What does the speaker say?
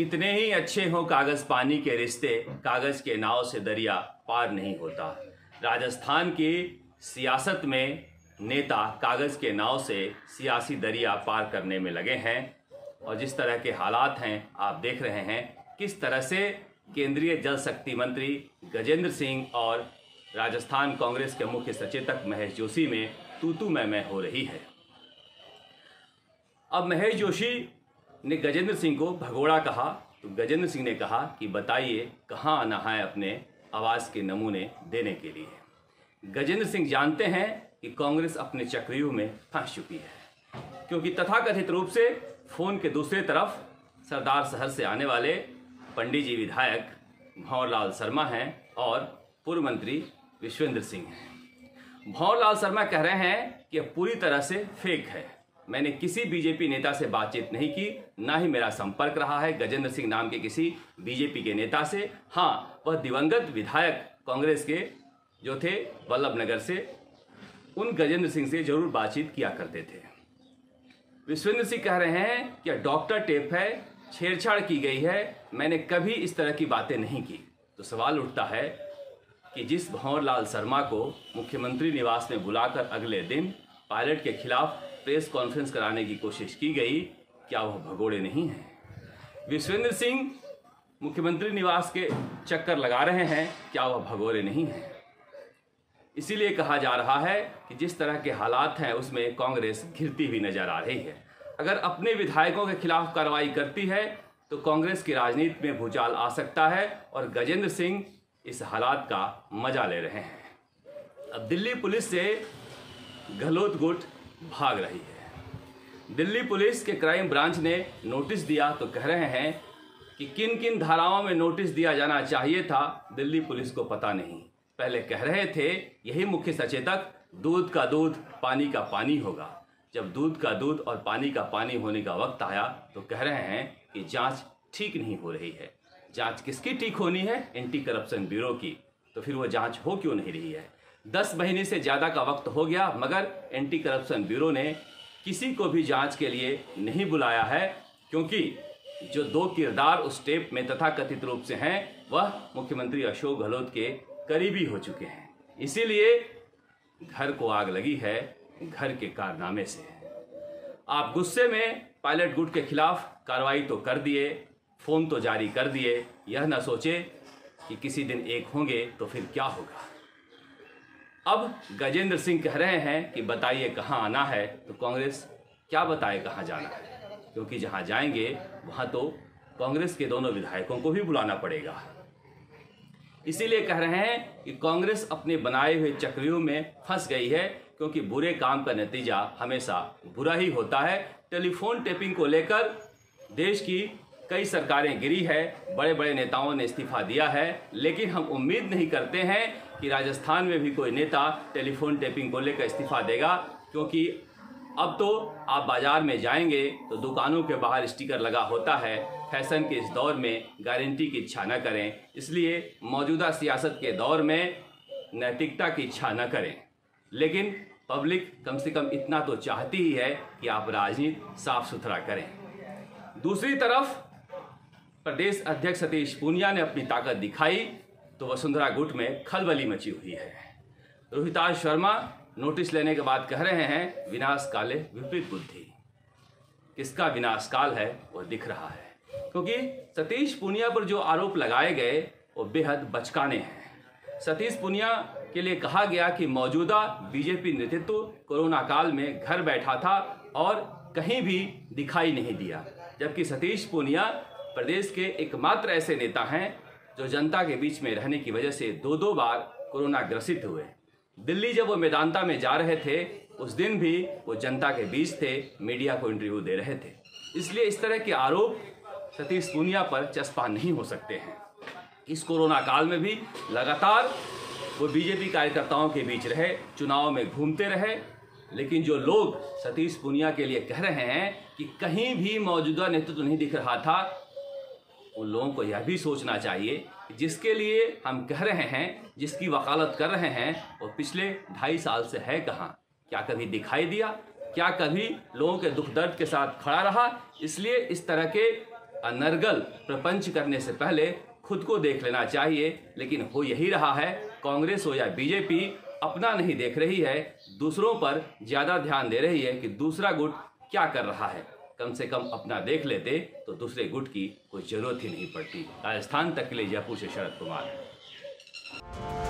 कितने ही अच्छे हों कागज़ पानी के रिश्ते, कागज़ के नाव से दरिया पार नहीं होता। राजस्थान की सियासत में नेता कागज़ के नाव से सियासी दरिया पार करने में लगे हैं। और जिस तरह के हालात हैं, आप देख रहे हैं, किस तरह से केंद्रीय जल शक्ति मंत्री गजेंद्र सिंह और राजस्थान कांग्रेस के मुख्य सचेतक महेश जोशी में तूतू मैं हो रही है। अब महेश जोशी ने गजेंद्र सिंह को भगोड़ा कहा। तो गजेंद्र सिंह ने कहा कि बताइए, कहाँ आना है अपने आवाज़ के नमूने देने के लिए? गजेंद्र सिंह जानते हैं कि कांग्रेस अपने चक्रव्यूह में फंस चुकी है, क्योंकि तथाकथित रूप से फ़ोन के दूसरे तरफ़ सरदार शहर से आने वाले पंडित जी विधायक भंवरलाल शर्मा हैं और पूर्व मंत्री विश्वेंद्र सिंह हैं। भंवरलाल शर्मा कह रहे हैं कि पूरी तरह से फेक है। मैंने किसी बीजेपी नेता से बातचीत नहीं की, ना ही मेरा संपर्क रहा है गजेंद्र सिंह नाम के किसी बीजेपी के नेता से। हाँ वह दिवंगत विधायक कांग्रेस के जो थे वल्लभ नगर से, उन गजेंद्र सिंह से ज़रूर बातचीत किया करते थे। विश्वेंद्र सिंह कह रहे हैं कि डॉक्टर टेप है, छेड़छाड़ की गई है, मैंने कभी इस तरह की बातें नहीं की। तो सवाल उठता है कि जिस भंवरलाल शर्मा को मुख्यमंत्री निवास में बुलाकर अगले दिन पायलट के खिलाफ प्रेस कॉन्फ्रेंस कराने की कोशिश की गई। क्या वह भगोड़े नहीं हैं? विश्वेंद्र सिंह मुख्यमंत्री निवास के चक्कर लगा रहे हैं। क्या वह भगोड़े नहीं हैं? इसीलिए कहा जा रहा है कि जिस तरह के हालात हैं, उसमें कांग्रेस घिरती हुई नज़र आ रही है। अगर अपने विधायकों के खिलाफ कार्रवाई करती है तो कांग्रेस की राजनीति में भूचाल आ सकता है और गजेंद्र सिंह इस हालात का मज़ा ले रहे हैं। अब दिल्ली पुलिस से गहलोत गुट भाग रही है। दिल्ली पुलिस के क्राइम ब्रांच ने नोटिस दिया तो कह रहे हैं कि किन किन धाराओं में नोटिस दिया जाना चाहिए था, दिल्ली पुलिस को पता नहीं। पहले कह रहे थे, यही मुख्य सचेतक, दूध का दूध, पानी का पानी होगा। जब दूध का दूध और पानी का पानी होने का वक्त आया तो कह रहे हैं कि जाँच ठीक नहीं हो रही है। जाँच किसकी ठीक होनी है? एंटी करप्शन ब्यूरो की। तो फिर वो जाँच हो क्यों नहीं रही है? दस महीने से ज़्यादा का वक्त हो गया, मगर एंटी करप्शन ब्यूरो ने किसी को भी जाँच के लिए नहीं बुलाया है, क्योंकि जो दो किरदार उस टेप में तथा कथित रूप से हैं, वह मुख्यमंत्री अशोक गहलोत के करीबी हो चुके हैं। इसीलिए घर को आग लगी है, घर के कारनामे से। आप गुस्से में पायलट गुट के खिलाफ कार्रवाई तो कर दिए, फ़ोन तो जारी कर दिए, यह ना सोचे कि किसी दिन एक होंगे तो फिर क्या होगा। अब गजेंद्र सिंह कह रहे हैं कि बताइए कहाँ आना है तो कांग्रेस क्या बताए कहाँ जाना है? क्योंकि जहाँ जाएँगे, वहाँ तो कांग्रेस के दोनों विधायकों को भी बुलाना पड़ेगा। इसीलिए कह रहे हैं कि कांग्रेस अपने बनाए हुए चक्रियों में फंस गई है, क्योंकि बुरे काम का नतीजा हमेशा बुरा ही होता है। टेलीफोन टेपिंग को लेकर देश की कई सरकारें गिरी है बड़े बड़े नेताओं ने इस्तीफा दिया है, लेकिन हम उम्मीद नहीं करते हैं कि राजस्थान में भी कोई नेता टेलीफोन टेपिंग को लेकर इस्तीफा देगा, क्योंकि अब तो आप बाज़ार में जाएँगे तो दुकानों के बाहर स्टिकर लगा होता है। फ़ैशन के इस दौर में गारंटी की इच्छा न करें। इसलिए मौजूदा सियासत के दौर में नैतिकता की इच्छा न करें। लेकिन पब्लिक कम से कम इतना तो चाहती ही है कि आप राजनीति साफ़ सुथरा करें। दूसरी तरफ़ प्रदेश अध्यक्ष सतीश पूनिया ने अपनी ताकत दिखाई। तो वसुंधरा गुट में खलबली मची हुई है। रोहिताज शर्मा नोटिस लेने के बाद कह रहे हैं, विनाश काले, विपरीत बुद्धि। किसका विनाश काल है, वो दिख रहा है। क्योंकि सतीश पुनिया पर जो आरोप लगाए गए, वो बेहद बचकाने हैं। सतीश पुनिया के लिए कहा गया कि मौजूदा बीजेपी नेतृत्व कोरोना काल में घर बैठा था और कहीं भी दिखाई नहीं दिया। जबकि सतीश पुनिया प्रदेश के एकमात्र ऐसे नेता हैं जो जनता के बीच में रहने की वजह से दो दो बार कोरोना ग्रसित हुए। दिल्ली जब वो मैदानता में जा रहे थे, उस दिन भी वो जनता के बीच थे, मीडिया को इंटरव्यू दे रहे थे। इसलिए इस तरह के आरोप सतीश पूनिया पर चस्पा नहीं हो सकते हैं। इस कोरोना काल में भी लगातार वो बीजेपी कार्यकर्ताओं के बीच रहे, चुनाव में घूमते रहे, लेकिन जो लोग सतीश पूनिया के लिए कह रहे हैं कि कहीं भी मौजूदा नेतृत्व तो नहीं दिख रहा था उन लोगों को यह भी सोचना चाहिए जिसके लिए हम कह रहे हैं, जिसकी वकालत कर रहे हैं, वो पिछले ढाई साल से है कहाँ? क्या कभी दिखाई दिया? क्या कभी लोगों के दुख दर्द के साथ खड़ा रहा? इसलिए इस तरह के अनर्गल प्रपंच करने से पहले खुद को देख लेना चाहिए। लेकिन हो यही रहा है, कांग्रेस हो या बीजेपी, अपना नहीं देख रही है, दूसरों पर ज़्यादा ध्यान दे रही है कि दूसरा गुट क्या कर रहा है। कम से कम अपना देख लेते तो दूसरे गुट की कोई ज़रूरत ही नहीं पड़ती। राजस्थान तक के लिए जयपुर से शरद कुमार।